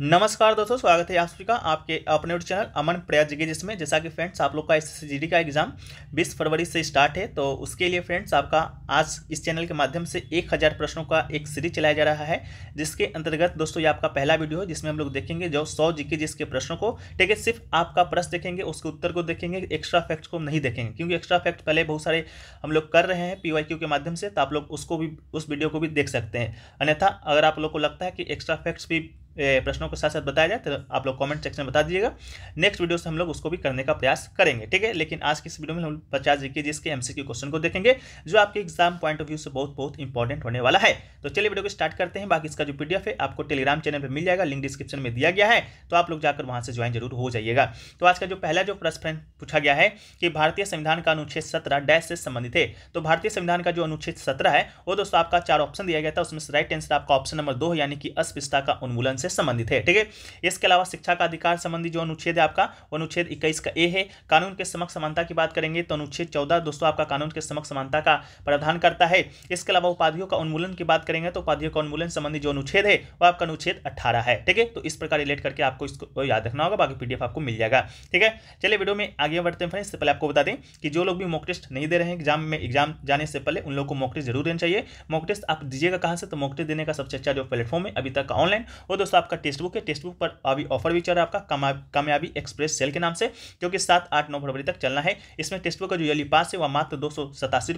नमस्कार दोस्तों, स्वागत है आप सभी का आपके अपने चैनल अमन प्रयास जी जिसमें जैसा कि फ्रेंड्स आप लोग का एस का एग्ज़ाम 20 फरवरी से स्टार्ट है तो उसके लिए फ्रेंड्स आपका आज इस चैनल के माध्यम से 1000 प्रश्नों का एक सीरीज़ चलाया जा रहा है, जिसके अंतर्गत दोस्तों ये आपका पहला वीडियो है, जिसमें हम लोग देखेंगे जो सौ जी जिसके प्रश्नों को, ठीक है, सिर्फ़ आपका प्रश्न देखेंगे, उसके उत्तर को देखेंगे एक्स्ट्रा फैक्ट्स को नहीं देखेंगे, क्योंकि एक्स्ट्रा फैक्ट पहले बहुत सारे हम लोग कर रहे हैं पीवाईक्यू के माध्यम से तो आप लोग उसको भी, उस वीडियो को भी देख सकते हैं। अन्यथा, अगर आप लोग को लगता है कि एक्स्ट्रा फैक्ट्स भी प्रश्नों के साथ साथ बताया जाए तो आप लोग कमेंट सेक्शन में बता दीजिएगा। नेक्स्ट वीडियो से हम लोग उसको भी करने का प्रयास करेंगे, ठीक है? लेकिन आज की इस वीडियो में हम पचास जीके जिसके एमसीक्यू क्वेश्चन को देखेंगे, जो आपके एग्ज़ाम पॉइंट ऑफ़ व्यू से बहुत बहुत इंपॉर्टेंट होने वाला है। तो चलिए वीडियो को स्टार्ट करते हैं। बाकी इसका जो पीडीएफ है, आपको टेलीग्राम चैनल पर मिल जाएगा। लिंक डिस्क्रिप्शन में दिया गया है। तो आप लोग जाकर वहाँ से ज्वाइन ज़रूर हो जाइएगा। तो आज का जो पहला जो प्रश्न पूछा गया है कि भारतीय संविधान का अनुच्छेद सत्रह डैश से संबंधित है। तो भारतीय संविधान का जो अनुच्छेद सत्रह है, वो दोस्तों आपका चार ऑप्शन दिया गया था। उसमें राइट आंसर आपका ऑप्शन नंबर दो यानी कि अस्पृश्यता का उन्मूलन से संबंधित है, ठीक है? इसके अलावा शिक्षा का अधिकार संबंधी जो अनुच्छेद है आपका अनुच्छेद इक्कीस का ए है। कानून के समक्ष समानता की बात करेंगे तो अनुच्छेद चौदह दोस्तों आपका कानून के समक्ष समानता का प्रावधान करता है। इसके अलावा उपाधियों का उन्मूलन की बात करेंगे तो उपाधियों का उन्मूलन संबंधी जो अनुच्छेद है, वो आपका अनुच्छेद अट्ठारह है, ठीक है? तो इस प्रकार रिलेट करके आपको इसको याद रखना होगा, बाकी पीडीएफ आपको मिल जाएगा, ठीक है? चलिए वीडियो में आगे बढ़ते हैं इससे पहले आपको बता दें कि जो लोग भी मॉक टेस्ट नहीं दे रहे हैं एग्ज़ाम में एग्ज़ाम जाने से पहले उन लोगों को मॉक टेस्ट ज़रूर देना चाहिए। मॉक टेस्ट आप दीजिएगा कहाँ से? तो मॉक टेस्ट देने का सबसे अच्छा जो प्लेटफॉर्म है अभी तक ऑनलाइन दोस्तों आपका टेक्स्ट बुक है। टेक्स्ट बुक पर अभी ऑफ़र भी चल रहा है आपका कामयाबी एक्सप्रेस सेल के नाम से, जो कि सात, आठ, नौ फरवरी तक चलना है। इसमें टेक्स्ट बुक का जो ईयरली पास है, वह मात्र दो सौ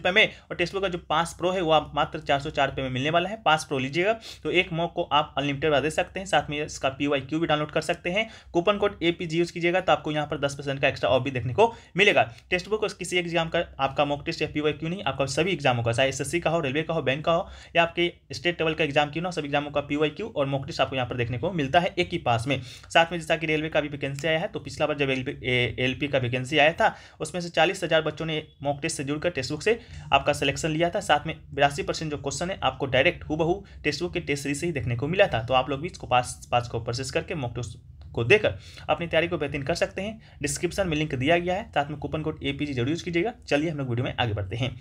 में, और टेक्स्ट बुक का जो पास प्रो है, वह मात्र चार सौ में मिलने वाला है। पास प्रो लीजिएगा तो एक मॉक को आप अनलिमिटेड दे सकते हैं। साथ में इसका पी वाई भी डाउनलोड कर सकते हैं। Coupon code A P G use कीजिएगा तो आपको यहाँ पर दस का एक्स्ट्रा ऑफ़ भी देखने को मिलेगा। टेक्स्ट बुक किसी एग्ज़ाम का, आपका मॉक टेस्ट या पी वाई नहीं, आपका सभी एग्जामों का, चाहे एस का हो रेलवे का हो बैंक का हो, या आपके स्टेट लेवल का एग्ज़ाम क्यों ना सभी एग्जामों का पी और मॉक टेस्ट आपको यहाँ पर देखने को मिलता है एक ही पास में। साथ में जैसा कि रेलवे का भी वैकेंसी आया है तो पिछला बार जब एल का वैकेंसी आया था, उसमें से चालीस हज़ार बच्चों ने मॉक टेस्ट से जुड़कर टेक्स्ट बुक से आपका सिलेक्शन लिया था। साथ में बिरासी परसेंट जो क्वेश्चन है, आपको डायरेक्ट हु बहू टेक्स्ट बुक के टेस्ट सीरीज़ से ही देखने को मिला था। तो आप लोग भी इसको पास पास को प्रोसेस करके मॉक टेस्ट को देकर अपनी तैयारी को बेहतरीन कर सकते हैं। डिस्क्रिप्शन में लिंक दिया गया है, साथ में कूपन कोड ए ज़रूर यूज़ कीजिएगा। चलिए हम लोग वीडियो में आगे बढ़ते हैं।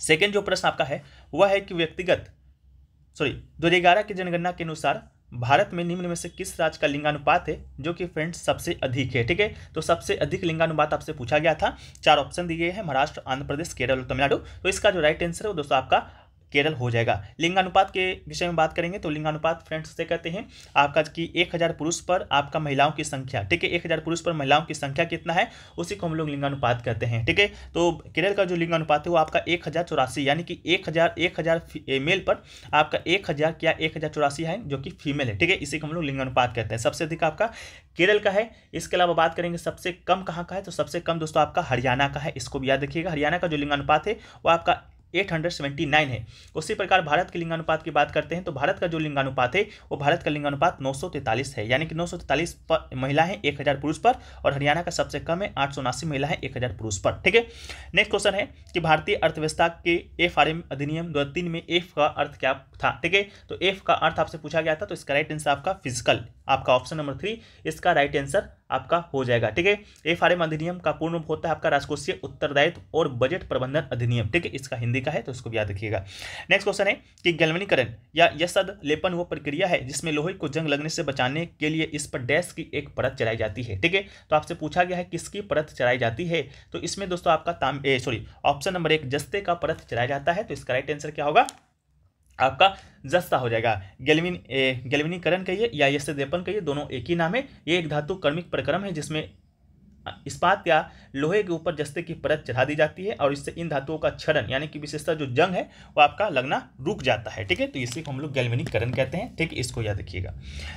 सेकेंड जो प्रश्न आपका है, वह है कि व्यक्तिगत सॉरी दो की जनगणना के अनुसार भारत में निम्न में से किस राज्य का लिंगानुपात है, जो कि फ्रेंड्स सबसे अधिक है, ठीक है? तो सबसे अधिक लिंगानुपात आपसे पूछा गया था। चार ऑप्शन दिए हैं, महाराष्ट्र, आंध्र प्रदेश, केरल और तमिलनाडु। तो इसका जो राइट आंसर है वो दोस्तों आपका केरल हो जाएगा। लिंगानुपात के विषय में बात करेंगे तो लिंगानुपात फ्रेंड्स से कहते हैं, आपका कि एक हज़ार पुरुष पर आपका महिलाओं की संख्या, ठीक है? एक हज़ार पुरुष पर महिलाओं की संख्या कितना है, उसी को हम लोग लिंगानुपात कहते हैं, ठीक है? तो केरल का जो लिंगानुपात है वो आपका एक हज़ार चौरासी, यानी कि एक हज़ार एक हज़ार मेल पर आपका एक हज़ार क्या एक हज़ार चौरासी है, जो कि फीमेल है, ठीक है? इसी को हम लोग लिंगानुपात कहते हैं। सबसे अधिक आपका केरल का है, इसके अलावा बात करेंगे सबसे कम कहाँ का है तो सबसे कम दोस्तों आपका हरियाणा का है, इसको भी याद रखिएगा। हरियाणा का जो लिंगानुपात है वो आपका 879 है। उसी प्रकार भारत के लिंगानुपात की बात करते हैं तो भारत का जो लिंगानुपात है, वो भारत का लिंगानुपात 943 है। यानी कि 943 पर महिला है 1000 पुरुष पर, और हरियाणा का सबसे कम है, आठ सौ उनासी महिला है 1000 पुरुष पर। ठीक है? नेक्स्ट क्वेश्चन है कि भारतीय अर्थव्यवस्था के एफ़ अधिनियम दो हज़ार तीन में एफ़ का अर्थ क्या था? ठीक है? तो एफ़ का अर्थ आपसे पूछा गया था तो इसका राइट आंसर आपका फ़िज़िकल आपका ऑप्शन नंबर थ्री इसका राइट आंसर आपका हो जाएगा, ठीक है? एफ़ अधिनियम का पूर्ण रूप होता है आपका राजकोषीय उत्तरदायित्व और बजट प्रबंधन अधिनियम, ठीक है? इसका हिंदी का है तो इसको भी याद रखिएगा। नेक्स्ट क्वेश्चन है कि गैल्वनीकरण या यसद लेपन वो प्रक्रिया है जिसमें लोहे को जंग लगने से बचाने के लिए इस पर डैश की एक परत चलाई जाती है, ठीक है? तो आपसे पूछा गया है किसकी परत चलाई जाती है? तो इसमें दोस्तों आपका ताम सॉरी ऑप्शन नंबर एक, जस्ते का परत चलाया जाता है तो इसका राइट आंसर क्या होगा? आपका जस्ता हो जाएगा। गेलविन गेलविनीकरण कहिए या यश देपन कहिए, दोनों एक ही नाम है। ये एक धातु कर्मिक प्रक्रम है जिसमें इस्पात या लोहे के ऊपर जस्ते की परत चढ़ा दी जाती है और इससे इन धातुओं का क्षरण यानी कि विशेषता जो जंग है, वो आपका लगना रुक जाता है। ठीक है? तो इसी को हम लोग गैल्वेनिकरण कहते हैं। ठीक इसको याद रखिएगा।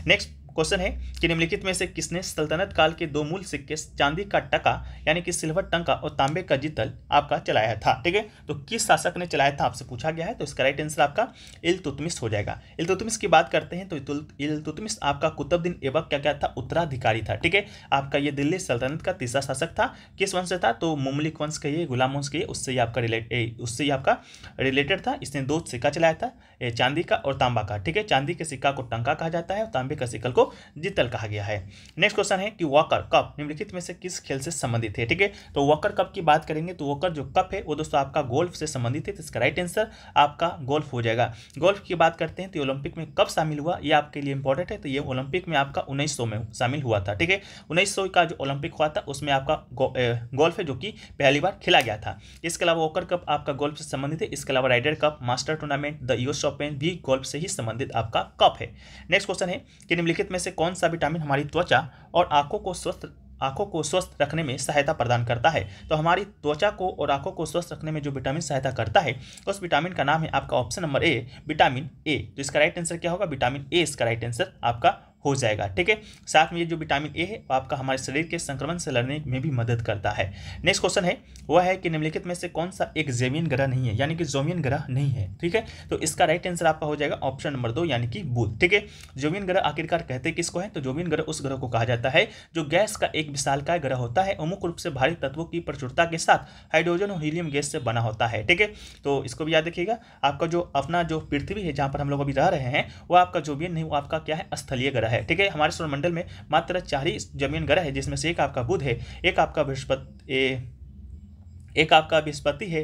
नेक्स्ट क्वेश्चन है कि निम्नलिखित में से किसने सल्तनत काल के दो मूल सिक्के, चांदी का टका यानी कि सिल्वर टंका और तांबे का जितल, आपका चलाया था, ठीक है? तो किस शासक ने चलाया था आपसे पूछा गया है तो इसका राइट आंसर आपका इलतुतमिस हो जाएगा। इलतुतमिस की बात करते हैं तो इल तुतमिस आपका कुतुबुद्दीन ऐबक क्या क्या था? उत्तराधिकारी था, ठीक है? आपका ये दिल्ली सल्तनत का तीसरा शासक था, किस वंश से था? तो मुमलिक वंश कहिए गुलाम वंश कहिए उससे ही आपका उससे ही आपका रिलेटेड था, इसने दो सिक्का चलाया था चांदी का और तांबा का, ठीक है? चांदी के सिक्का को टंका कहा जाता है और तांबे का सिक्कल को जीतल कहा गया है। नेक्स्ट क्वेश्चन है कि वॉकर कप निम्नलिखित में से किस खेल से संबंधित है, ठीक है? तो वॉकर कप की बात करेंगे तो वॉकर जो कप है, वो दोस्तों आपका गोल्फ से संबंधित है तो इसका राइट आंसर आपका गोल्फ हो जाएगा। गोल्फ की बात करते हैं तो ओलंपिक में कब शामिल हुआ, ये आपके लिए इंपॉर्टेंट है तो ये ओलंपिक में आपका उन्नीस में शामिल हुआ था, ठीक है? उन्नीस का जो ओलंपिक हुआ था, उसमें आपका गोल्फ है जो कि पहली बार खेला गया था। इसके अलावा वॉकर कप आपका गोल्फ से संबंधित है, इसके अलावा Ryder cup master tournament the US open भी गोल्फ से ही संबंधित आपका कप है। नेक्स्ट क्वेश्चन है कि निम्नलिखित में से कौन सा विटामिन हमारी त्वचा और आँखों को स्वस्थ, आँखों को स्वस्थ रखने में सहायता प्रदान करता है? तो हमारी त्वचा को और आँखों को स्वस्थ रखने में जो विटामिन सहायता करता है, उस विटामिन का नाम है आपका option number A, vitamin A. तो इसका राइट आंसर क्या होगा? विटामिन ए, इसका राइट आंसर आपका हो जाएगा, ठीक है? साथ में ये जो विटामिन ए है, वो आपका हमारे शरीर के संक्रमण से लड़ने में भी मदद करता है। नेक्स्ट क्वेश्चन है, वह है कि निम्नलिखित में से कौन सा एक जेवियन ग्रह नहीं है, यानी कि जोमियन ग्रह नहीं है, ठीक है? तो इसका राइट आंसर आपका हो जाएगा ऑप्शन नंबर दो, यानी कि बुध, ठीक है? जोमियन ग्रह आखिरकार कहते किसको है? तो जोमियन ग्रह उस ग्रह को कहा जाता है, जो गैस का एक विशालकाय ग्रह होता है मुख्य रूप से भारी तत्वों की प्रचुरता के साथ हाइड्रोजन और हीलियम गैस से बना होता है, ठीक है? तो इसको भी याद रखिएगा, आपका जो अपना जो पृथ्वी है, जहाँ पर हम लोग अभी रह रहे हैं, वो आपका जोबियन नहीं, वो आपका क्या है? स्थलीय ग्रह है, ठीक है? हमारे सौरमंडल में मात्र चार ही ज़मीन ग्रह है, जिसमें से एक आपका बुध है, एक आपका बृहस्पति एक आपका बृहस्पति है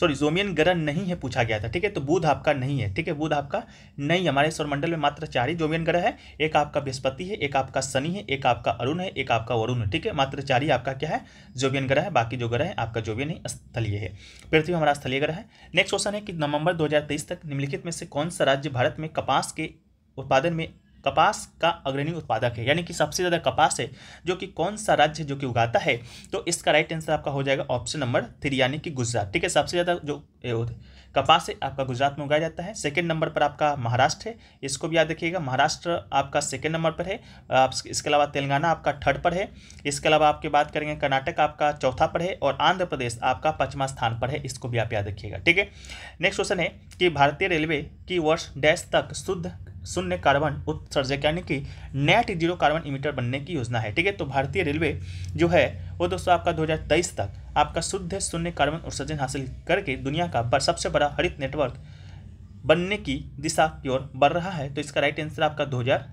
सॉरी जोमियन ग्रह नहीं है पूछा गया था, ठीक है? तो बुध आपका नहीं है, ठीक है? बुध आपका नहीं हमारे सौरमंडल में मात्र चार ही जोमियन ग्रह है। एक आपका बृहस्पति है, एक आपका शनि है, एक आपका अरुण है, एक आपका वरुण है, ठीक है? मात्र चार ही आपका क्या है? जोबियन ग्रह है। बाकी जो ग्रह है, आपका जोबियन ही स्थलीय है। पृथ्वी हमारा स्थलीय ग्रह है। नेक्स्ट क्वेश्चन है कि नवंबर दो हज़ार तेईस तक निम्नलिखित में से कौन सा राज्य भारत में कपास के उत्पादन में कपास का अग्रणी उत्पादक है, यानी कि सबसे ज़्यादा कपास है, जो कि कौन सा राज्य जो कि उगाता है तो इसका राइट आंसर आपका हो जाएगा ऑप्शन नंबर थ्री यानी कि गुजरात। ठीक है, सबसे ज़्यादा जो कपास है, आपका गुजरात में उगाया जाता है। सेकंड नंबर पर आपका महाराष्ट्र है, इसको भी याद रखिएगा, महाराष्ट्र आपका सेकंड नंबर पर है, आप इसके अलावा तेलंगाना आपका थर्ड पर है, इसके अलावा आपकी बात करेंगे, कर्नाटक आपका चौथा पर है, और आंध्र प्रदेश आपका पाँचवा स्थान पर है, इसको भी आप याद रखिएगा। ठीक है नेक्स्ट क्वेश्चन है कि भारतीय रेलवे की वर्ष डैश तक शुद्ध शून्य कार्बन उत्सर्जक, यानी कि नेट ज़ीरो कार्बन इमिटर बनने की योजना है, ठीक है? तो भारतीय रेलवे जो है, वो दोस्तों आपका 2023 तक आपका शुद्ध शून्य कार्बन उत्सर्जन हासिल करके दुनिया का सबसे बड़ा हरित नेटवर्क बनने की दिशा की ओर बढ़ रहा है। तो इसका राइट आंसर आपका दो हज़ार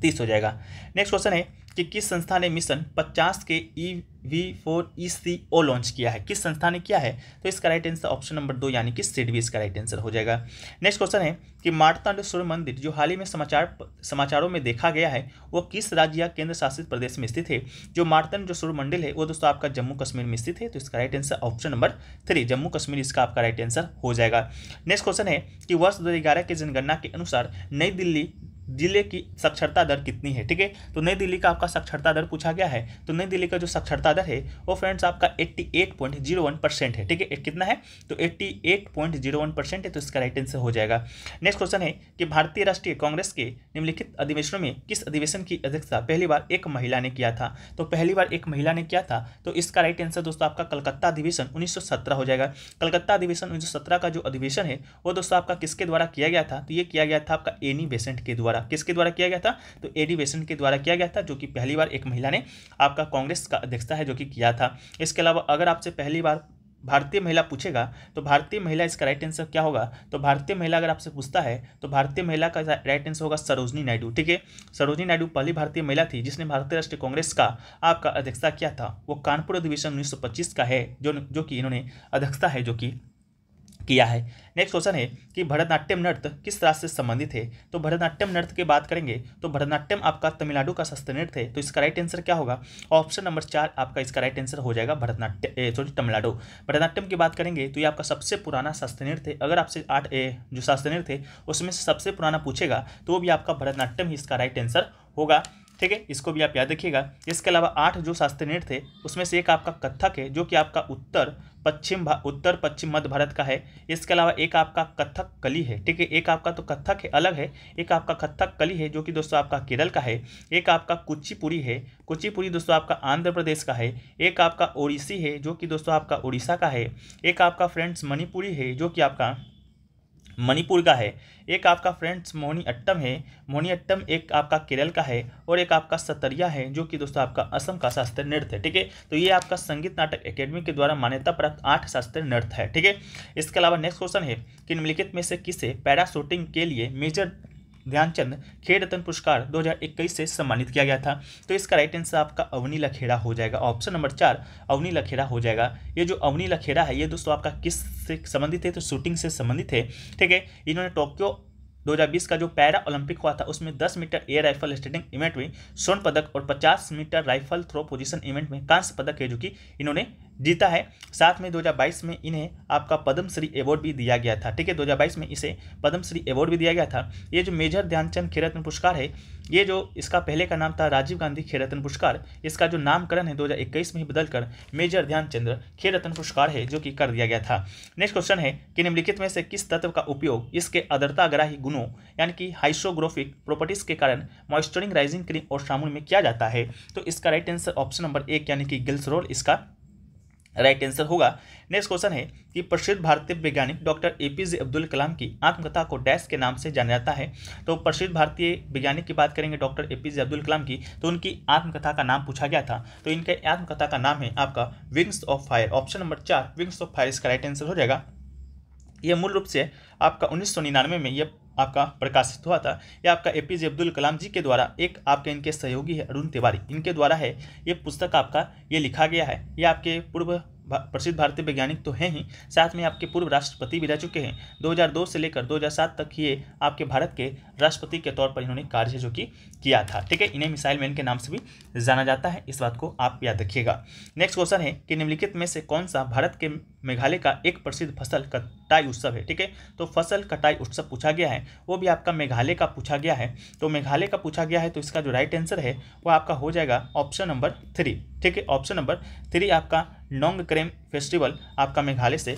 तीस हो जाएगा। नेक्स्ट क्वेश्चन है कि किस संस्था ने मिशन 50 के E V four E C O launch किया है? किस संस्था ने किया है? तो इसका राइट आंसर ऑप्शन नंबर दो, यानी कि सिडवी इसका राइट आंसर हो जाएगा। नेक्स्ट क्वेश्चन है कि मारतांड सूर्य मंदिर जो हाल ही में समाचार समाचारों में देखा गया है, वो किस राज्य या केंद्र शासित प्रदेश में स्थित है? जो मारतंड जो सूर्य मंदिर है, वो दोस्तों आपका जम्मू कश्मीर में स्थित है तो इसका right answer option number three Jammu Kashmir, इसका आपका राइट आंसर हो जाएगा। नेक्स्ट क्वेश्चन है कि वर्ष दो के जनगणना के अनुसार नई दिल्ली ज़िले की साक्षरता दर कितनी है, ठीक है? तो नई दिल्ली का आपका साक्षरता दर पूछा गया है तो नई दिल्ली का जो साक्षरता दर है, वो फ्रेंड्स आपका 88.01 परसेंट है, ठीक है? कितना है? तो 88.01 परसेंट है तो इसका राइट आंसर हो जाएगा। नेक्स्ट क्वेश्चन है कि भारतीय राष्ट्रीय कांग्रेस के निम्नलिखित अधिवेशनों में किस अधिवेशन की अध्यक्षता पहली बार एक महिला ने किया था? तो पहली बार एक महिला ने किया था तो इसका राइट आंसर दोस्तों आपका कलकत्ता अधिवेशन उन्नीस सौ सत्रह हो जाएगा। कलकत्ता अधिवेशन उन्नीस सौ सत्रह का जो अधिवेशन है, वो दोस्तों आपका किसके द्वारा किया गया था? तो ये किया गया था आपका एनी बेसेंट के द्वारा। द्वारा, किसके द्वारा किया गया था? तो एडी वेसन के द्वारा किया गया था, जो कि पहली बार एक महिला ने आपका कांग्रेस का अध्यक्षता है, जो कि किया था। इसके अलावा अगर आपसे पहली बार भारतीय महिला पूछेगा तो भारतीय महिला इसका राइट आंसर क्या होगा? तो भारतीय महिला अगर आपसे पूछता है तो भारतीय महिला का राइट आंसर होगा सरोजनी नायडू, ठीक है? सरोजनी नायडू पहली भारतीय महिला थी, जिसने भारतीय राष्ट्रीय कांग्रेस का आपका अध्यक्षता किया था। वो कानपुर अधिवेशन उन्नीस का है, जो जो कि इन्होंने अध्यक्षता है, जो कि किया है। नेक्स्ट क्वेश्चन है कि भरतनाट्यम नृत्य किस राज्य से संबंधित है? तो भरतनाट्यम नृत्य की बात करेंगे तो भरतनाट्यम आपका तमिलनाडु का शास्त्रीय नृत्य है तो इसका राइट आंसर क्या होगा? ऑप्शन नंबर चार आपका इसका राइट आंसर हो जाएगा भरतनाट्य सॉरी तमिलनाडु। भरतनाट्यम की बात करेंगे तो ये आपका सबसे पुराना शास्त्रीय नृत्य है। अगर आपसे आठ जो शास्त्रीय नृत्य है, उसमें से सबसे पुराना पूछेगा तो वो भी आपका भरतनाट्यम ही इसका राइट आंसर होगा। ठीक है? इसको भी आप याद रखिएगा। इसके अलावा आठ जो शास्त्रीय नृत्य थे, उसमें से एक आपका कथक है, जो कि आपका उत्तर पश्चिम उत्तर पश्चिम मध्य भारत का है। इसके अलावा एक आपका कथक कली है, ठीक है? एक आपका तो कथक है, अलग है। एक आपका कथक कली है, जो कि दोस्तों आपका केरल का है। एक आपका कुचिपुरी है कुचिपुरी दोस्तों आपका आंध्र प्रदेश का है। एक आपका ओडिसी है, जो कि दोस्तों आपका उड़ीसा का है। एक आपका फ्रेंड्स मणिपुरी है, जो कि आपका मणिपुर का है। एक आपका फ्रेंड्स मोहनी अट्टम है। मोहनी अट्टम एक आपका केरल का है और एक आपका सतरिया है, जो कि दोस्तों आपका असम का शास्त्रीय नृत्य है, ठीक है? तो ये आपका संगीत नाटक एकेडमी के द्वारा मान्यता प्राप्त आठ शास्त्रीय नृत्य है, ठीक है? इसके अलावा नेक्स्ट क्वेश्चन है कि निम्नलिखित में से किसे पैराशूटिंग के लिए मेजर ध्यानचंद खेल रत्न पुरस्कार 2021 से सम्मानित किया गया था। तो इसका राइट आंसर आपका अवनी लखेड़ा हो जाएगा। ऑप्शन नंबर चार, अवनी लखेड़ा हो जाएगा। ये जो अवनी लखेड़ा है, ये दोस्तों आपका किस से संबंधित है? तो शूटिंग से संबंधित है, ठीक है? इन्होंने टोक्यो 2020 का जो पैरा ओलंपिक हुआ था, उसमें 10 metre air rifle standing event में स्वर्ण पदक और 50 metre rifle three position event में कांस्य पदक है जो कि इन्होंने जीता है। साथ में 2022 में इन्हें आपका पद्मश्री अवार्ड भी दिया गया था, ठीक है? 2022 में इसे पद्मश्री अवार्ड भी दिया गया था। ये जो मेजर ध्यानचंद खेलरत्न पुरस्कार है, ये जो इसका पहले का नाम था राजीव गांधी खेलरत्न पुरस्कार, इसका जो नामकरण है 2021 में ही बदलकर मेजर ध्यानचंद्र खेलरत्न पुरस्कार है, जो कि कर दिया गया था। नेक्स्ट क्वेश्चन है कि निम्नलिखित में से किस तत्व का उपयोग इसके अदरताग्राही गुणों, यानी कि हाइसोग्रोफिक प्रॉपर्टीज़ के कारण मॉइस्चरिंग राइजिंग क्रीम और साबुन में किया जाता है? तो इसका राइट आंसर ऑप्शन नंबर एक, यानी कि गिल्सरोल इसका राइट आंसर होगा। नेक्स्ट क्वेश्चन है कि प्रसिद्ध भारतीय वैज्ञानिक डॉक्टर एपीजे अब्दुल कलाम की आत्मकथा को डैश के नाम से जाना जाता है। तो प्रसिद्ध भारतीय वैज्ञानिक की बात करेंगे डॉक्टर एपीजे अब्दुल कलाम की तो उनकी आत्मकथा का नाम पूछा गया था। तो इनके आत्मकथा का नाम है आपका wings of fire option number चार विंग्स ऑफ़ फायर इसका राइट आंसर हो जाएगा। यह मूल रूप से आपका उन्नीस सौ निन्यानवे में यह आपका प्रकाशित हुआ था। यह आपका ए पी जे अब्दुल कलाम जी के द्वारा एक आपके इनके सहयोगी है, अरुण तिवारी। इनके द्वारा है, ये पुस्तक आपका, ये लिखा गया है। ये आपके पूर्व प्रसिद्ध भारतीय वैज्ञानिक तो हैं ही, साथ में आपके पूर्व राष्ट्रपति भी रह चुके हैं। 2002 से लेकर 2007 तक ये आपके भारत के राष्ट्रपति के तौर पर इन्होंने कार्य जो कि किया था। ठीक है? इन्हें मिसाइल मैन के नाम से भी जाना जाता है। इस बात को आप याद रखिएगा। नेक्स्ट क्वेश्चन है कि निम्नलिखित में से कौन सा भारत के मेघालय का एक प्रसिद्ध फ़सल कटाई उत्सव है? ठीक है? तो फ़सल कटाई उत्सव पूछा गया है। वो भी आपका मेघालय का पूछा गया है। तो मेघालय का पूछा गया है तो इसका जो राइट आंसर है, वो आपका हो जाएगा ऑप्शन नंबर थ्री ठीक है? ऑप्शन नंबर थ्री आपका नोंग क्रेम फेस्टिवल आपका मेघालय से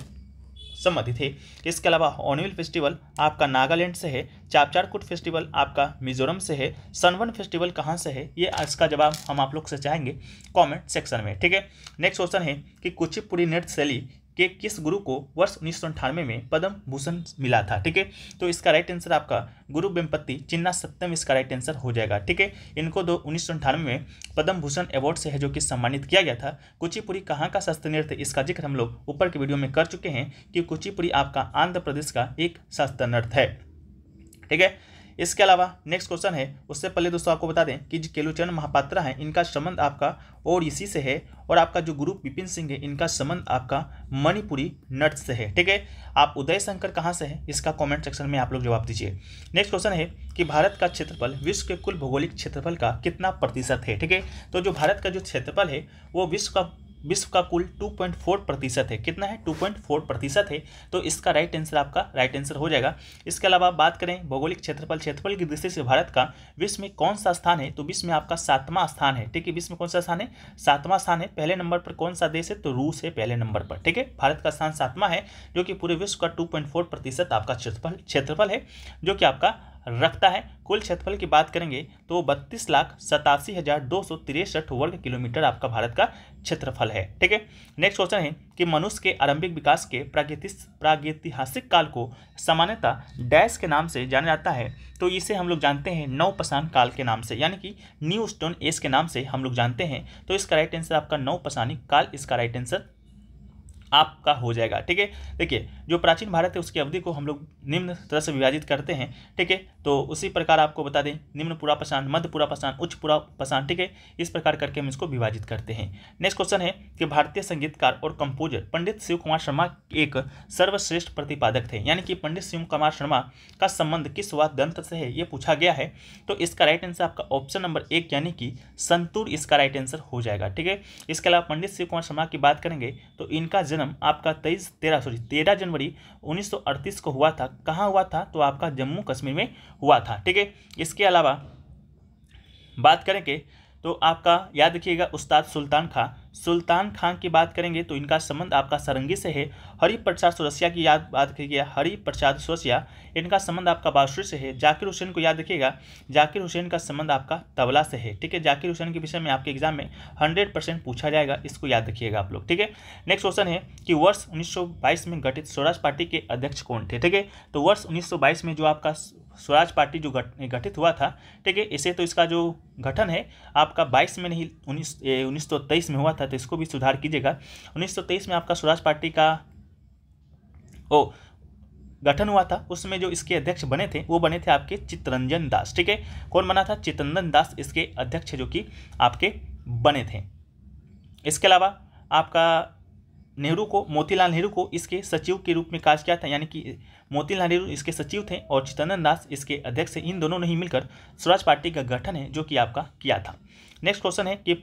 संबंधित है। इसके अलावा ऑनविल फेस्टिवल आपका नागालैंड से है, चापचारकुट फेस्टिवल आपका मिजोरम से है, सनवन फेस्टिवल कहाँ से है, ये इसका जवाब हम आप लोग से चाहेंगे कमेंट सेक्शन में, ठीक है? नेक्स्ट क्वेश्चन है कि कुचिपुड़ी नृत्य शैली के किस गुरु को वर्ष उन्नीस में पद्म भूषण मिला था, ठीक है? तो इसका राइट आंसर आपका गुरु बेम्पत्ति चिन्ना सत्यम इसका राइट आंसर हो जाएगा, ठीक है? इनको दो उन्नीस में पद्म भूषण अवार्ड से है जो कि सम्मानित किया गया था। कुचिपुड़ी कहाँ का शास्त्रीय नृत्य इसका ज़िक्र हम लोग ऊपर के वीडियो में कर चुके हैं कि कुचिपुरी आपका आंध्र प्रदेश का एक शास्त्रीय नृत्य है, ठीक है? इसके अलावा नेक्स्ट क्वेश्चन है, उससे पहले दोस्तों आपको बता दें कि जो केलुचरण महापात्रा है, इनका संबंध आपका इसी से है, और आपका जो गुरु विपिन सिंह है, इनका संबंध आपका मणिपुरी नट से है, ठीक है? आप उदय शंकर कहाँ से है? इसका कमेंट सेक्शन में आप लोग जवाब दीजिए। नेक्स्ट क्वेश्चन है कि भारत का क्षेत्रफल विश्व के कुल भौगोलिक क्षेत्रफल का कितना प्रतिशत है, ठीक है? तो जो भारत का जो क्षेत्रफल है, वो विश्व का विश्व का कुल 2.4 प्रतिशत है। कितना है? 2.4 प्रतिशत है। तो इसका राइट आंसर आपका राइट आंसर हो जाएगा। इसके अलावा बात करें भौगोलिक क्षेत्रफल क्षेत्रफल की दृष्टि से भारत का, विश्व में कौन सा स्थान है? तो विश्व में आपका सातवां स्थान है। ठीक है, विश्व में कौन सा स्थान है? सातवां स्थान है। पहले नंबर पर कौन सा देश है? तो रूस है पहले नंबर पर। ठीक है, भारत का स्थान सातवां है, जो कि पूरे विश्व का टू प्रतिशत आपका क्षेत्रफल क्षेत्रफल है, जो कि आपका रखता है। कुल क्षेत्रफल की बात करेंगे तो बत्तीस लाख सतासी हज़ार दो सौ तिरसठ वर्ग किलोमीटर आपका भारत का क्षेत्रफल है, ठीक है? नेक्स्ट क्वेश्चन है कि मनुष्य के आरंभिक विकास के प्रागैतिहासिक काल को सामान्यतः डैश के नाम से जाना जाता है। तो इसे हम लोग जानते हैं नवपसान काल के नाम से, यानी कि न्यू स्टोन एस के नाम से हम लोग जानते हैं। तो इसका राइट आंसर आपका नवपसानिक काल, इसका राइट आंसर आपका हो जाएगा, ठीक है? देखिए, जो प्राचीन भारत है, उसकी अवधि को हम लोग निम्न तरह से विभाजित करते हैं, ठीक है? तो उसी प्रकार आपको बता दें, निम्न पूरा पसान मध्य पूरा पसान उच्च पूरा पसान ठीक है? इस प्रकार करके हम इसको विभाजित करते हैं। नेक्स्ट क्वेश्चन है कि भारतीय संगीतकार और कंपोजर पंडित शिव कुमार शर्मा एक सर्वश्रेष्ठ प्रतिपादक थे। यानी कि पंडित शिव कुमार शर्मा का संबंध किस वाद वाद्यंत्र से है, ये पूछा गया है। तो इसका राइट आंसर आपका ऑप्शन नंबर एक, यानी कि संतूर इसका राइट आंसर हो जाएगा, ठीक है? इसके अलावा पंडित शिव कुमार शर्मा की बात करेंगे तो इनका आपका तेईस, तेरह सॉरी तेरह जनवरी 1938 को हुआ था। कहाँ हुआ था? तो आपका जम्मू कश्मीर में हुआ था, ठीक है? इसके अलावा बात करें कि तो आपका, याद रखिएगा, उस्ताद सुल्तान खां। सुल्तान खान की बात करेंगे तो इनका संबंध आपका सरंगी से है हरि प्रसाद सुरसिया की याद, बात करिए हरि प्रसाद सुरसिया इनका संबंध आपका बासुरी से है, जाकिर हुसैन को याद रखिएगा, जाकिर हुसैन का संबंध आपका तबला से है, ठीक है? जाकिर हुसैन के विषय में आपके एग्ज़ाम में हंड्रेड परसेंट पूछा जाएगा, इसको याद रखिएगा आप लोग, ठीक है? नेक्स्ट क्वेश्चन है कि वर्ष उन्नीस सौ बाईस में गठित स्वराज पार्टी के अध्यक्ष कौन थे, ठीक है? तो वर्ष उन्नीस सौ बाईस में जो आपका स्वराज पार्टी जो गठित हुआ था, ठीक है, इसे तो इसका जो गठन है, आपका बाईस में नहीं, उन्नीस उन्नीस सौ तेईस में हुआ था तो इसको भी सुधार कीजिएगा। उन्नीस सौ तेईस में आपका स्वराज पार्टी का ओ, गठन हुआ था, उसमें जो इसके अध्यक्ष बने थे, वो बने थे आपके चित्तरंजन दास, ठीक है? कौन बना था? चित्तरंजन दास इसके अध्यक्ष जो कि आपके बने थे। इसके अलावा आपका नेहरू को, मोतीलाल नेहरू को इसके सचिव के रूप में कार्य किया था, यानी कि मोतीलाल नेहरू इसके सचिव थे और चित्तरंजन दास इसके अध्यक्ष थे। इन दोनों ने ही मिलकर स्वराज पार्टी का गठन है, जो कि आपका किया था। नेक्स्ट क्वेश्चन है कि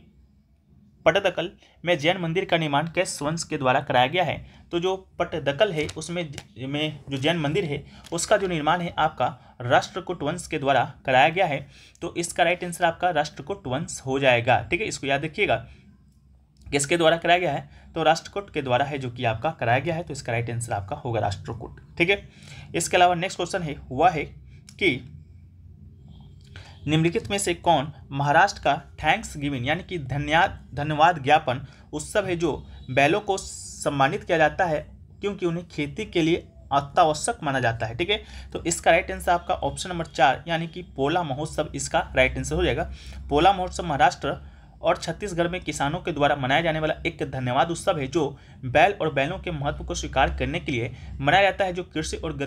पटदकल में जैन मंदिर का निर्माण किस वंश के द्वारा कराया गया है? तो जो पटदकल है, उसमें में जो जैन मंदिर है, उसका जो निर्माण है आपका राष्ट्रकूट वंश के द्वारा कराया गया है। तो इसका राइट आंसर आपका राष्ट्रकूट वंश हो जाएगा। ठीक है, इसको याद रखिएगा। किसके द्वारा कराया गया है? तो राष्ट्रकूट के द्वारा है, जो कि आपका कराया गया है तो इसका राइट आंसर आपका होगा राष्ट्रकूट, ठीक है? इसके अलावा नेक्स्ट क्वेश्चन है, हुआ है कि निम्नलिखित में से कौन महाराष्ट्र का थैंक्स गिविंग यानी कि धन्यवाद धन्यवाद ज्ञापन उत्सव है, जो बैलों को सम्मानित किया जाता है, क्योंकि उन्हें खेती के लिए अत्यावश्यक माना जाता है, ठीक है? तो इसका राइट आंसर आपका ऑप्शन नंबर चार, यानी कि पोला महोत्सव, इसका राइट आंसर हो जाएगा। पोला महोत्सव महाराष्ट्र और छत्तीसगढ़ में किसानों के द्वारा मनाया जाने वाला एक धन्यवाद उत्सव है, जो बैल और बैलों के महत्व को स्वीकार करने के लिए मनाया जाता है, जो कृषि और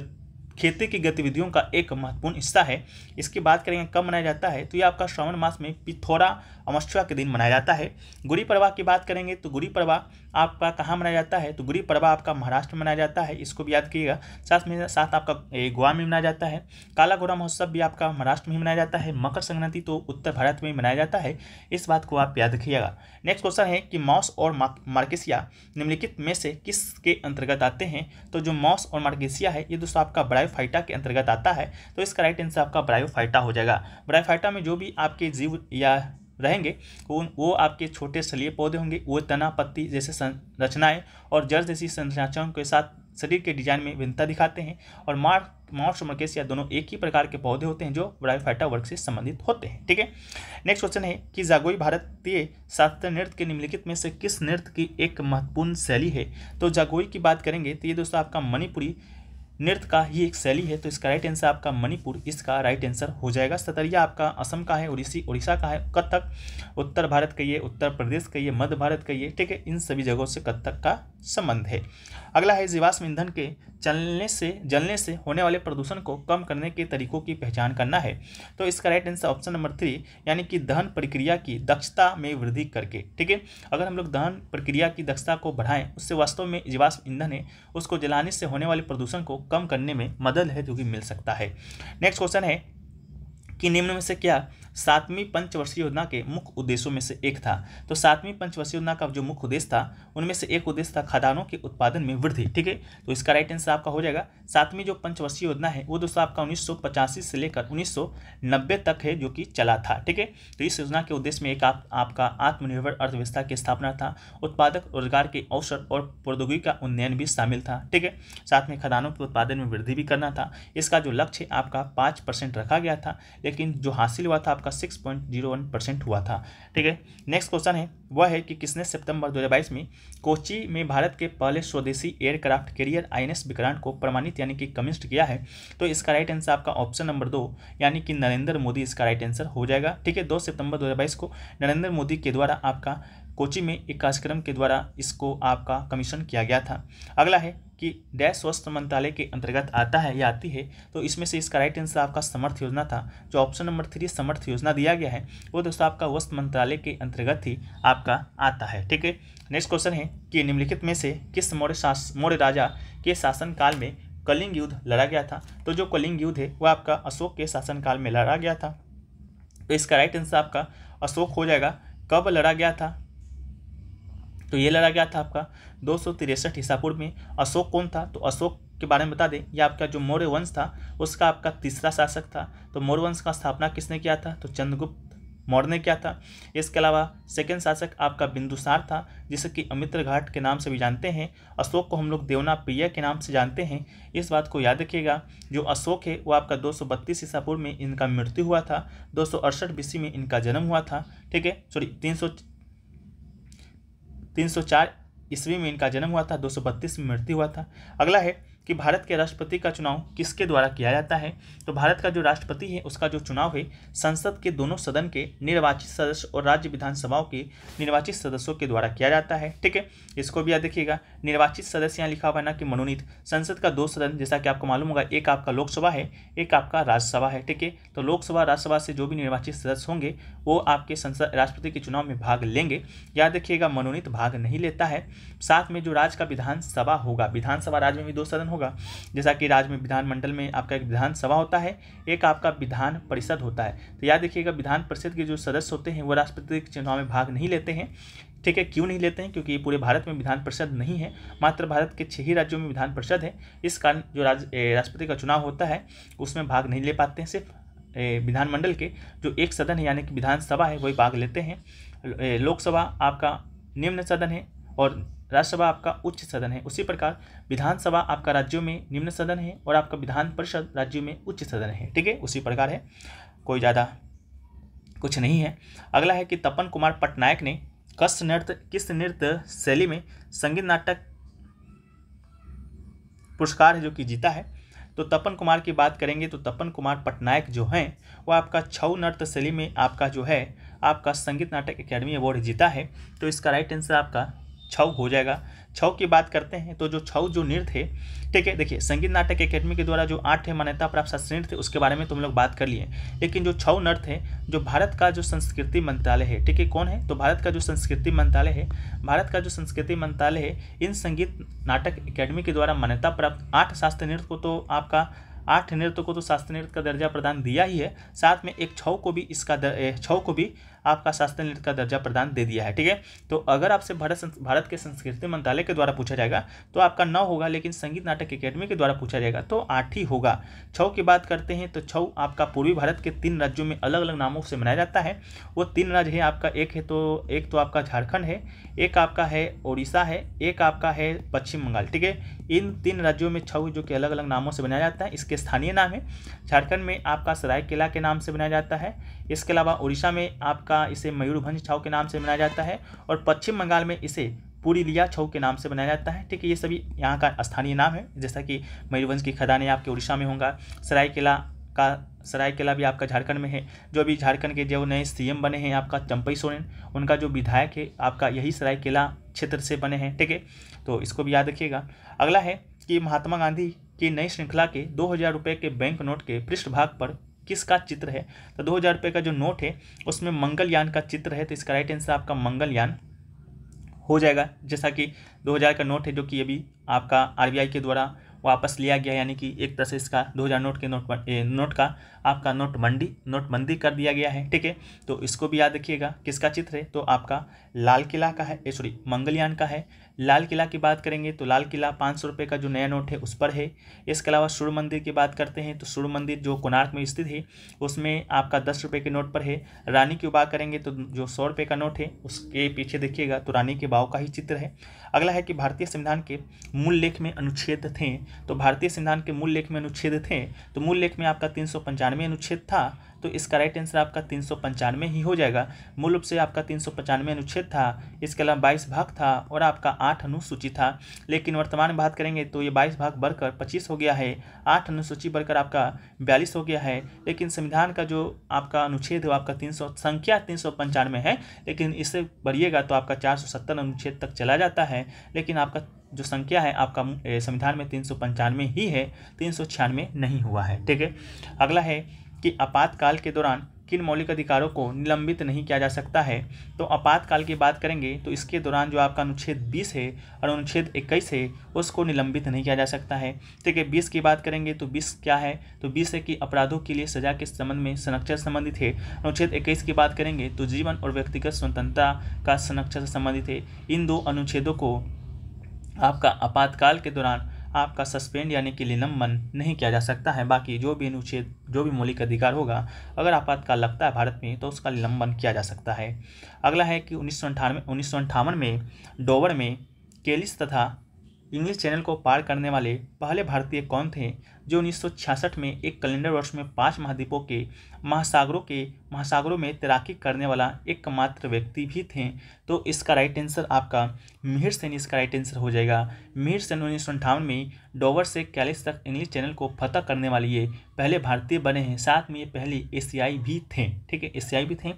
खेती की गतिविधियों का एक महत्वपूर्ण हिस्सा है। इसकी बात करेंगे, कब मनाया जाता है? तो ये आपका श्रावण मास में पिथौरा अमस्या के दिन मनाया जाता है। गुड़ी पड़वा की बात करेंगे तो गुड़ी पड़वा आपका कहाँ मनाया जाता है? तो गुड़ी पड़वा आपका महाराष्ट्र में मनाया जाता है, इसको भी याद कीजिएगा। साथ में साथ आपका गोवा में मनाया जाता है। काला घोड़ा महोत्सव भी आपका महाराष्ट्र में मनाया जाता है। मकर संक्रांति तो उत्तर भारत में मनाया जाता है। इस बात को आप याद रखिएगा नेक्स्ट क्वेश्चन है कि मॉस और मार्केसिया निम्नलिखित में से किस के अंतर्गत आते हैं? तो जो मॉस और मार्केसिया है, ये दोस्तों आपका ब्रायोफाइटा के अंतर्गत आता है। तो इसका राइट आंसर आपका ब्रायोफाइटा हो जाएगा। ब्रायोफाइटा में जो भी आपके जीव या रहेंगे वो वो आपके छोटे सलिए पौधे होंगे, वो तना, पत्ती जैसे संरचनाएँ और जड़ जैसी संरचनाओं के साथ शरीर के डिज़ाइन में भिन्नता दिखाते हैं और मार मॉर्स और या दोनों एक ही प्रकार के पौधे होते हैं जो ब्रायोफाइटा वर्ग से संबंधित होते हैं, ठीक है? नेक्स्ट क्वेश्चन है कि जागोई भारतीय शास्त्रीय नृत्य के निम्नलिखित में से किस नृत्य की एक महत्वपूर्ण शैली है? तो जागोई की बात करेंगे तो ये दोस्तों आपका मणिपुरी नृत्य का ही एक शैली है तो इसका राइट आंसर आपका मणिपुर, इसका राइट आंसर हो जाएगा। सतरिया आपका असम का है, उड़ीसी, उड़ीसा का है, कथक, उत्तर भारत कहिए उत्तर प्रदेश कहिए मध्य भारत कहिए ठीक है, इन सभी जगहों से कथक का संबंध है। अगला है जीवाश्म ईंधन के चलने से, जलने से होने वाले प्रदूषण को कम करने के तरीकों की पहचान करना है। तो इसका right answer option number three यानी कि दहन प्रक्रिया की दक्षता में वृद्धि करके, ठीक है? अगर हम लोग दहन प्रक्रिया की दक्षता को बढ़ाएँ, उससे वास्तव में जीवाश्म ईंधन है, उसको जलाने से होने वाले प्रदूषण को कम करने में मदद है जो कि मिल सकता है। नेक्स्ट क्वेश्चन है कि निम्न में से क्या सातवीं पंचवर्षीय योजना के मुख्य उद्देश्यों में से एक था। तो सातवीं पंचवर्षीय योजना का जो मुख्य उद्देश्य था उनमें से एक उद्देश्य था खदानों के उत्पादन में वृद्धि ठीक है? तो इसका राइट आंसर आपका हो जाएगा। सातवीं जो पंचवर्षीय योजना है वो दोस्तों आपका उन्नीस सौ पचासी से लेकर उन्नीस सौ नब्बे तक है जो कि चला था ठीक है? तो इस योजना के उद्देश्य में एक आप, आपका आत्मनिर्भर अर्थव्यवस्था की स्थापना था उत्पादक रोज़गार के अवसर और प्रौद्योगिकी का उन्नयन भी शामिल था ठीक है? साथ में खदानों के उत्पादन में वृद्धि भी करना था। इसका जो लक्ष्य आपका पाँच रखा गया था लेकिन जो हासिल हुआ था आपका ज़ीरो वन परसेंट हुआ था। ठीक है? नेक्स्ट क्वेश्चन है, वह है कि किसने सितंबर 2022 में कोची में भारत के पहले स्वदेशी एयरक्राफ्ट कैरियर आईएनएस विक्रांत को प्रमाणित यानी कि कमिस्ट किया है? तो इसका राइट आंसर आपका ऑप्शन नंबर दो, यानी कि नरेंद्र मोदी, इसका राइट आंसर हो जाएगा। ठीक है? दो सितंबर दो हज़ार बाईस को नरेंद्र मोदी के द्वारा आपका कोची में एक कार्यक्रम के द्वारा इसको आपका कमीशन किया गया था। अगला है कि डैश स्वास्थ्य मंत्रालय के अंतर्गत आता है या आती है तो इसमें से इसका राइट आंसर आपका समर्थ योजना था, जो ऑप्शन नंबर थ्री, समर्थ योजना दिया गया है। वो दोस्तों आपका वस्त्र मंत्रालय के अंतर्गत ही आपका आता है, ठीक है? नेक्स्ट क्वेश्चन है कि निम्नलिखित में से किस मौर्य मौर्य राजा के शासनकाल में कलिंग युद्ध लड़ा गया था? तो जो कलिंग युद्ध है वह आपका अशोक के शासनकाल में लड़ा गया था। तो इसका राइट आंसर आपका अशोक हो जाएगा। कब लड़ा गया था? तो ये लड़ा गया था आपका। दो सौ तिरसठ ईसापुर में अशोक कौन था? तो अशोक के बारे में बता दें, ये आपका जो मौर्य वंश था, उसका आपका तीसरा शासक था। तो मौर्य वंश का स्थापना किसने किया था? तो चंद्रगुप्त मौर्य ने किया था। इसके अलावा सेकेंड शासक आपका बिंदुसार था, जिसे कि अमित्र घाट के नाम से भी जानते हैं। अशोक को हम लोग देवना प्रिय के नाम से जानते हैं। इस बात को याद रखिएगा, जो अशोक है, वो आपका दो सौ बत्तीस ईसापुर में इनका मृत्यु हुआ था। दो सौ अड़सठ बीसी में इनका जन्म हुआ था। ठीक है? सॉरी तीन सौ तीन सौ चार ईस्वी में इनका जन्म हुआ था, दो सौ बत्तीस में मृत्यु हुआ था। अगला है कि भारत के राष्ट्रपति का चुनाव किसके द्वारा किया जाता है? तो भारत का जो राष्ट्रपति है, उसका जो चुनाव है, संसद के दोनों सदन के निर्वाचित सदस्य और राज्य विधानसभाओं के निर्वाचित सदस्यों के द्वारा किया जाता है, ठीक है? इसको भी याद देखिएगा निर्वाचित सदस्य, यहाँ लिखा हुआ है ना कि मनोनीत। संसद का दो सदन, जैसा कि आपको मालूम होगा, एक आपका लोकसभा है, एक आपका राज्यसभा है, ठीक है? तो लोकसभा, राज्यसभा से जो भी निर्वाचित सदस्य होंगे, वो आपके संसद, राष्ट्रपति के चुनाव में भाग लेंगे। याद रखिएगा, मनोनीत भाग नहीं लेता है। साथ में जो राज्य का विधानसभा होगा, विधानसभा राज्य में भी दो सदन होगा। जैसा कि राज्य में विधानमंडल में आपका एक विधानसभा होता है, एक आपका विधान परिषद होता है। तो याद रखिएगा, विधान परिषद के जो सदस्य होते हैं, वो राष्ट्रपति के चुनाव में भाग नहीं लेते हैं। ठीक है, क्यों नहीं लेते हैं? क्योंकि पूरे भारत में विधान परिषद नहीं है, मात्र भारत के छह ही राज्यों में विधान परिषद है। इस कारण जो राष्ट्रपति का चुनाव होता है, उसमें भाग नहीं ले पाते हैं सिर्फ़ विधानमंडल के, जो एक सदन है, यानी कि विधानसभा है, वही भाग लेते हैं। लोकसभा आपका निम्न सदन है और राज्यसभा आपका उच्च सदन है। उसी प्रकार विधानसभा आपका राज्यों में निम्न सदन है और आपका विधान परिषद राज्यों में उच्च सदन है। ठीक है? उसी प्रकार है। कोई ज़्यादा कुछ नहीं है। अगला है कि तपन कुमार पटनायक ने कस नृत्य, किस नृत्य शैली में संगीत नाटक पुरस्कार जो कि जीता है? तो तपन कुमार की बात करेंगे तो तपन कुमार पटनायक जो हैं, वो आपका छऊ नृत्य शैली में आपका जो है, आपका संगीत नाटक एकेडमी अवार्ड जीता है। तो इसका राइट आंसर आपका छऊ हो जाएगा। छव की बात करते हैं तो जो छऊ जो नृत्य है ठीक है, देखिए, संगीत नाटक एकेडमी के द्वारा जो आठ है, मान्यता प्राप्त शास्त्रीय नृत्य उसके बारे में तुम लोग बात कर लिए। लेकिन जो छव नृत्य है जो भारत का जो संस्कृति मंत्रालय है, ठीक है, कौन है? तो भारत का जो संस्कृति मंत्रालय है, भारत का जो संस्कृति मंत्रालय है, इन संगीत नाटक अकेडमी के द्वारा मान्यता प्राप्त आठ शास्त्रीय नृत्य को तो आपका, आठ नृत्य को तो शास्त्रीय नृत्य का दर्जा प्रदान दिया ही है। साथ में एक छव को भी इसका छौ को भी आपका शास्त्रीय नृत्य का दर्जा प्रदान दे दिया है, ठीक है? तो अगर आपसे भारत भारत के संस्कृति मंत्रालय के द्वारा पूछा जाएगा तो आपका नौ होगा, लेकिन संगीत नाटक अकेडमी के द्वारा पूछा जाएगा तो आठ ही होगा। छौ की बात करते हैं तो छौ आपका पूर्वी भारत के तीन राज्यों में अलग अलग नामों से मनाया जाता है। वो तीन राज्य है आपका, एक है तो एक तो आपका झारखंड है, एक आपका है उड़ीसा है, एक आपका है पश्चिम बंगाल, ठीक है? इन तीन राज्यों में छऊ जो कि अलग अलग नामों से बनाया जाता है, इसके स्थानीय नाम है। झारखंड में आपका सरायकेला के नाम से बनाया जाता है इसके अलावा उड़ीसा में आपका इसे मयूरभंज छाव के नाम से मनाया जाता है और पश्चिम बंगाल में इसे पूरी लिया छऊ के नाम से बनाया जाता है। ठीक है, ये सभी यहाँ का स्थानीय नाम है, जैसा कि मयूरभंज की खदानें आपके उड़ीसा में होंगे। सरायकेला का, सरायकेला भी आपका झारखंड में है। जो अभी झारखंड के जो नए सीएम बने हैं, आपका चंपई सोरेन, उनका जो विधायक है, आपका यही सरायकेला क्षेत्र से बने हैं। ठीक है तो इसको भी याद रखिएगा। अगला है कि महात्मा गांधी की नई श्रृंखला के दो हज़ार रुपये के बैंक नोट के पृष्ठभाग पर किसका चित्र है? तो दो हज़ार रुपये का जो नोट है उसमें मंगलयान का चित्र है तो इसका राइट आंसर आपका मंगलयान हो जाएगा। जैसा कि 2000 का नोट है जो कि अभी आपका आरबीआई के द्वारा वापस लिया गया यानी कि एक तरह से इसका 2000 नोट के नोट ए, नोट का आपका नोटबंदी नोटबंदी कर दिया गया है ठीक है? तो इसको भी याद रखिएगा किसका चित्र है? तो आपका लाल किला का है सॉरी मंगलयान का है लाल किला की बात करेंगे तो लाल किला पाँच सौ रुपये का जो नया नोट है उस पर है। इसके अलावा सूर्य मंदिर की बात करते हैं तो सूर्य मंदिर जो कोणार्क में स्थित है, उसमें आपका दस रुपये के नोट पर है। रानी की बात करेंगे तो जो सौ रुपये का नोट है, उसके पीछे देखिएगा तो रानी के बाव का ही चित्र है। अगला है कि भारतीय संविधान के मूल लेख में अनुच्छेद थे तो भारतीय संविधान के मूल लेख में अनुच्छेद थे तो मूल लेख में आपका तीन सौ पंचानवे अनुच्छेद था तो इसका राइट आंसर आपका तीन सौ पंचानवे ही हो जाएगा। मूल रूप से आपका तीन सौ पंचानवे अनुच्छेद था, इसके अलावा बाईस भाग था और आपका आठ अनुसूची था। लेकिन वर्तमान में बात करेंगे तो ये बाईस भाग बढ़कर पच्चीस हो गया है। आठ अनुसूची बढ़कर आपका बयालीस हो गया है। लेकिन संविधान का जो आपका अनुच्छेद है आपका तीन सौ, संख्या तीन सौ पंचानवे है। लेकिन इससे बढ़िएगा तो आपका चार सौ सत्तर अनुच्छेद तक चला जाता है। लेकिन आपका जो संख्या है, आपका संविधान में तीन सौ पंचानवे ही है, तीन सौ छियानवे नहीं हुआ है। ठीक है? अगला है कि आपातकाल के दौरान किन मौलिक अधिकारों को निलंबित नहीं किया जा सकता है? तो आपातकाल की बात करेंगे तो इसके दौरान जो आपका अनुच्छेद 20 है और अनुच्छेद 21 है, उसको निलंबित नहीं किया जा सकता है। ठीक है 20 की बात करेंगे तो 20 क्या है? तो 20 है कि अपराधों के लिए सजा के संबंध में संरक्षण संबंधित है। अनुच्छेद इक्कीस की बात करेंगे तो जीवन और व्यक्तिगत स्वतंत्रता का संरक्षण संबंधित है। इन दो अनुच्छेदों को आपका आपातकाल के दौरान आपका सस्पेंड यानी कि निलंबन नहीं किया जा सकता है। बाकी जो भी अनुच्छेद, जो भी मौलिक अधिकार होगा, अगर आपातकाल लगता है भारत में तो उसका निलंबन किया जा सकता है। अगला है कि उन्नीस सौ में, डोवर में केलिस तथा इंग्लिश चैनल को पार करने वाले पहले भारतीय कौन थे जो उन्नीस सौ छियासठ में एक कैलेंडर वर्ष में पाँच महाद्वीपों के महासागरों के महासागरों में तैराकी करने वाला एकमात्र व्यक्ति भी थे? तो इसका राइट आंसर आपका मिहिर सेन, इसका राइट आंसर हो जाएगा। मिहिर सेन उन्नीस में डोवर से कैलिस तक इंग्लिश चैनल को फतह करने वाले ये पहले भारतीय बने हैं। साथ में ये पहले एशियाई भी थे। ठीक है, एशियाई भी थे।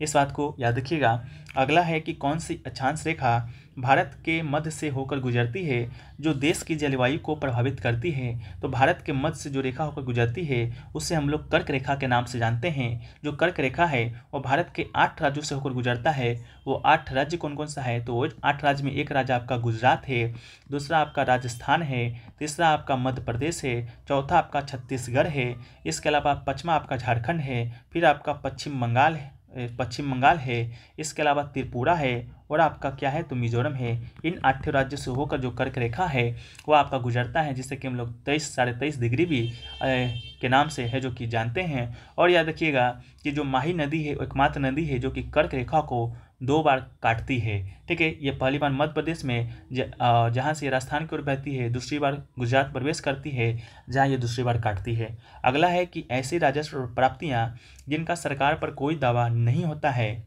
इस बात को याद रखिएगा। अगला है कि कौन सी अक्षांश रेखा भारत के मध्य से होकर गुजरती है, जो देश की जलवायु को प्रभावित करती है तो भारत के मध्य से जो रेखा होकर गुजरती है, उसे हम लोग कर्क रेखा के नाम से जानते हैं, जो कर्क रेखा है वो भारत के आठ राज्यों से होकर गुजरता है, वो आठ राज्य कौन कौन सा है तो आठ राज्य में एक राज्य आपका गुजरात है, दूसरा आपका राजस्थान है, तीसरा आपका मध्य प्रदेश है, चौथा आपका छत्तीसगढ़ है, इसके अलावा पचमा आपका झारखंड है, फिर आपका पश्चिम बंगाल है। पश्चिम बंगाल है, इसके अलावा त्रिपुरा है, और आपका क्या है? तो मिजोरम है। इन आठ राज्यों से होकर जो कर्क रेखा है, वो आपका गुजरता है, जिससे कि हम लोग तेईस, साढ़े तेईस डिग्री भी के नाम से है, जो कि जानते हैं। और याद रखिएगा कि जो माही नदी है एकमात्र नदी है, जो कि कर्क रेखा को दो बार काटती है। ठीक है, ये पहली बार मध्य प्रदेश में जहाँ से राजस्थान की ओर बहती है, दूसरी बार गुजरात प्रवेश करती है, जहाँ ये दूसरी बार काटती है। अगला है कि ऐसी राजस्व प्राप्तियाँ जिनका सरकार पर कोई दावा नहीं होता है,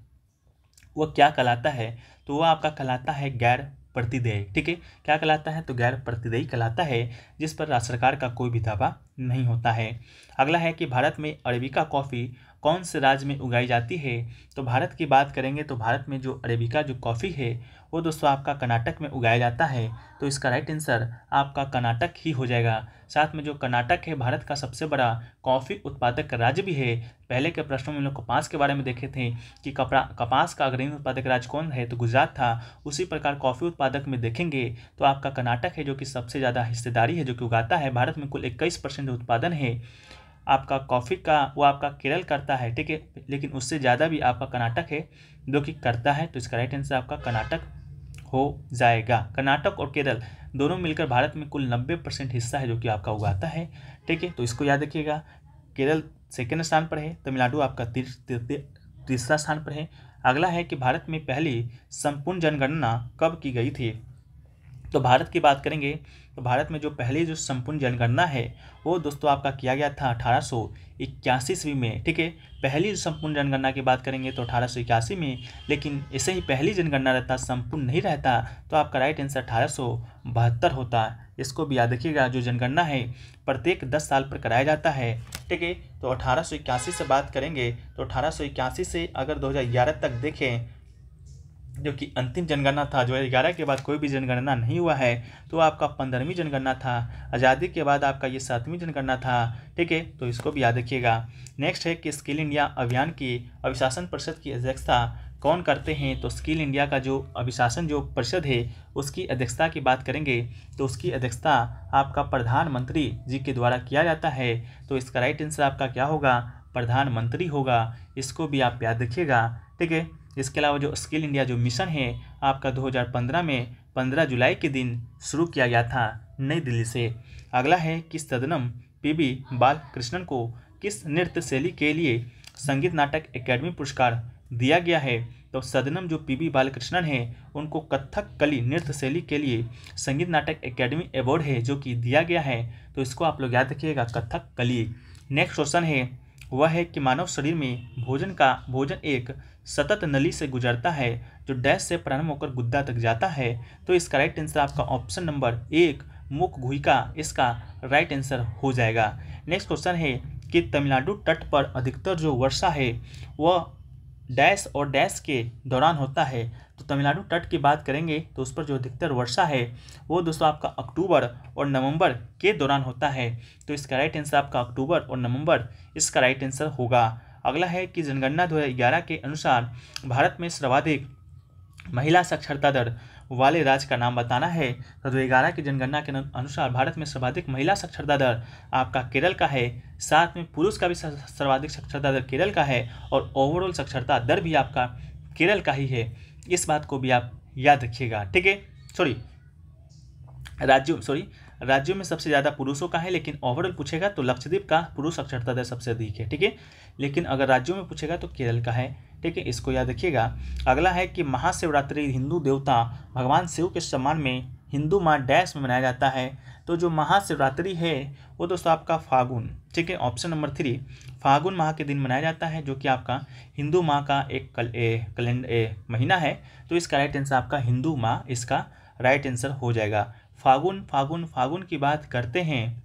वह क्या कहलाता है? तो वह आपका कहलाता है गैर प्रतिदेय। ठीक है, क्या कहलाता है? तो गैर प्रतिदेयी कहलाता है, जिस पर राज्य सरकार का कोई भी दावा नहीं होता है। अगला है कि भारत में अरेबिका कॉफ़ी कौन से राज्य में उगाई जाती है? तो भारत की बात करेंगे तो भारत में जो अरेबिका जो कॉफ़ी है, वो दोस्तों आपका कर्नाटक में उगाया जाता है। तो इसका राइट आंसर आपका कर्नाटक ही हो जाएगा। साथ में जो कर्नाटक है, भारत का सबसे बड़ा कॉफ़ी उत्पादक राज्य भी है। पहले के प्रश्नों में हम लोग कपास के बारे में देखे थे कि कपड़ा कपास का अग्रणी उत्पादक राज्य कौन है? तो गुजरात था। उसी प्रकार कॉफ़ी उत्पादक में देखेंगे तो आपका कर्नाटक है, जो कि सबसे ज़्यादा हिस्सेदारी है, जो कि उगाता है। भारत में कुल इक्कीस परसेंट उत्पादन है। आपका कॉफ़ी का, वो आपका केरल करता है, ठीक है? लेकिन उससे ज़्यादा भी आपका कर्नाटक है, जो कि करता है तो इसका राइट आंसर आपका कर्नाटक हो जाएगा। कर्नाटक और केरल दोनों मिलकर भारत में कुल नब्बे परसेंट हिस्सा है, जो कि आपका उगाता है, ठीक है? तो इसको याद रखिएगा, केरल सेकेंड स्थान पर है, तमिलनाडु आपका तीसरा स्थान पर है। अगला है कि भारत में पहली संपूर्ण जनगणना कब की गई थी? तो भारत की बात करेंगे तो भारत में जो पहली जो संपूर्ण जनगणना है, वो दोस्तों आपका किया गया था अठारह सौ इक्यासी ईस्वी में, ठीक है? पहली संपूर्ण जनगणना की बात करेंगे तो अठारह सौ इक्यासी में, लेकिन इसे ही पहली जनगणना रहता, संपूर्ण नहीं रहता तो आपका राइट आंसर अठारह सौ बहत्तर होता। इसको भी याद रखिएगा, जो जनगणना है, प्रत्येक दस साल पर कराया जाता है, ठीक है? तो अठारह सौ इक्यासी से बात करेंगे तो अठारह सौ इक्यासी से अगर दो हज़ार ग्यारह तक देखें जो कि अंतिम जनगणना था, जो ग्यारह के बाद कोई भी जनगणना नहीं हुआ है तो आपका पंद्रहवीं जनगणना था। आज़ादी के बाद आपका ये सातवीं जनगणना था, ठीक है? तो इसको भी याद रखिएगा। नेक्स्ट है कि स्किल इंडिया अभियान की अभिशासन परिषद की अध्यक्षता कौन करते हैं? तो स्किल इंडिया का जो अभिशासन, जो परिषद है, उसकी अध्यक्षता की बात करेंगे। तो उसकी अध्यक्षता आपका प्रधानमंत्री जी के द्वारा किया जाता है। तो इसका राइट आंसर आपका क्या होगा? प्रधानमंत्री होगा। इसको भी आप याद रखिएगा, ठीक है? इसके अलावा जो स्किल इंडिया जो मिशन है, आपका 2015 में 15 जुलाई के दिन शुरू किया गया था नई दिल्ली से। अगला है कि सदनम पीबी बालकृष्णन को किस नृत्य शैली के लिए संगीत नाटक एकेडमी पुरस्कार दिया गया है? तो सदनम जो पीबी बालकृष्णन है, उनको कथक कली नृत्य शैली के लिए संगीत नाटक एकेडमी अवार्ड है जो कि दिया गया है। तो इसको आप लोग याद रखिएगा, कथक कली। नेक्स्ट क्वेश्चन है, वह है कि मानव शरीर में भोजन का, भोजन एक सतत नली से गुजरता है, जो डैश से प्रारंभ होकर गुद्दा तक जाता है तो इसका राइट आंसर आपका ऑप्शन नंबर एक, मुख घुइका इसका राइट आंसर हो जाएगा। नेक्स्ट क्वेश्चन है कि तमिलनाडु तट पर अधिकतर जो वर्षा है, वह डैश और डैश के दौरान होता है। तो तमिलनाडु तट की बात करेंगे तो उस पर जो अधिकतर वर्षा है, वो दोस्तों आपका अक्टूबर और नवंबर के दौरान होता है। तो इसका राइट आंसर आपका अक्टूबर और नवंबर, इसका राइट आंसर होगा। अगला है कि जनगणना दो के अनुसार भारत में सर्वाधिक महिला साक्षरता दर वाले राज्य का नाम बताना है। तो दो ग्यारह की जनगणना के अनुसार भारत में सर्वाधिक महिला साक्षरता दर आपका केरल का है, साथ में पुरुष का भी सर्वाधिक साक्षरता दर केरल का है और ओवरऑल साक्षरता दर भी आपका केरल का ही है। इस बात को भी आप याद रखिएगा, ठीक है? सॉरी राज्यों सॉरी राज्यों में सबसे ज़्यादा पुरुषों का है, लेकिन ओवरऑल पूछेगा तो लक्षद्वीप का पुरुष साक्षरता दर सबसे अधिक है, ठीक है? लेकिन अगर राज्यों में पूछेगा तो केरल का है, ठीक है? इसको याद रखिएगा। अगला है कि महाशिवरात्रि हिंदू देवता भगवान शिव के सम्मान में हिंदू माँ डैश में मनाया जाता है। तो जो महाशिवरात्रि है, वो दोस्तों आपका फागुन, ठीक है? ऑप्शन नंबर थ्री, फागुन माह के दिन मनाया जाता है, जो कि आपका हिंदू माह का एक कल, ए कैलेंडर महीना है। तो इसका राइट आंसर आपका हिंदू माह इसका राइट आंसर हो जाएगा। फागुन फागुन फागुन की बात करते हैं।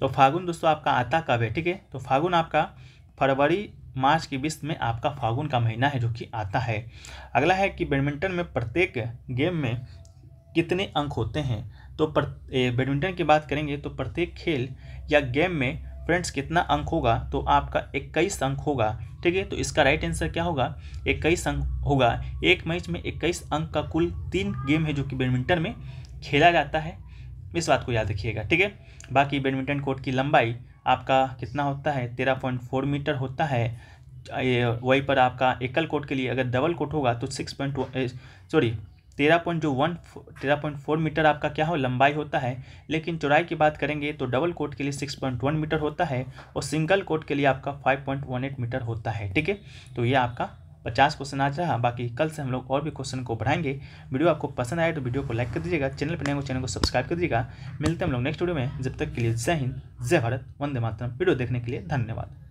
तो फागुन दोस्तों आपका आता कब है, ठीक है? तो फागुन आपका फरवरी, मार्च के बीच में आपका फागुन का महीना है जो कि आता है। अगला है कि बैडमिंटन में प्रत्येक गेम में कितने अंक होते हैं? तो बैडमिंटन की बात करेंगे तो प्रत्येक खेल या गेम में फ्रेंड्स, कितना अंक होगा तो आपका इक्कीस अंक होगा, ठीक है? तो इसका राइट आंसर क्या होगा? इक्कीस अंक होगा। एक मैच में इक्कीस अंक का कुल तीन गेम है जो कि बैडमिंटन में खेला जाता है। इस बात को याद रखिएगा, ठीक है? बाकी बैडमिंटन कोर्ट की लंबाई आपका कितना होता है? तेरह पॉइंट फोर मीटर होता है। वहीं पर आपका एकल कोर्ट के लिए अगर डबल कोर्ट होगा तो सिक्स पॉइंट सॉरी तेरह पॉइंट जो वन तेरह पॉइंट फोर मीटर आपका क्या हो, लंबाई होता है। लेकिन चौड़ाई की बात करेंगे तो डबल कोट के लिए सिक्स पॉइंट वन मीटर होता है और सिंगल कोट के लिए आपका five point one eight metre होता है, ठीक है? तो ये आपका पचास क्वेश्चन आज रहा। बाकी कल से हम लोग और भी क्वेश्चन को बढ़ाएँगे। वीडियो आपको पसंद आए तो वीडियो को लाइक कर दीजिएगा, चैनल पर नए चैनल को सब्सक्राइब कर दीजिएगा। मिलते हैं हम लोग नेक्स्ट वीडियो में। जब तक के लिए जय हिंद, जय भारत, वंदे मातरम। वीडियो देखने के लिए धन्यवाद।